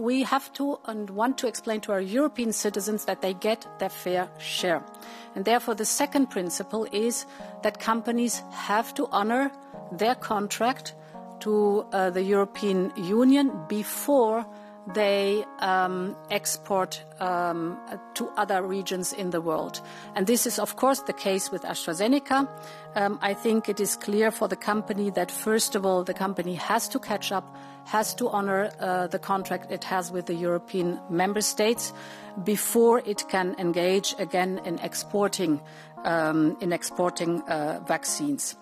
we have to and want to explain to our European citizens that they get their fair share. And therefore, the second principle is that companies have to honor their contract to uh, the European Union before they um, export um, to other regions in the world. And this is, of course, the case with AstraZeneca. Um, I think it is clear for the company that, first of all, the company has to catch up, has to honor uh, the contract it has with the European member states before it can engage again in exporting, um, in exporting uh, vaccines.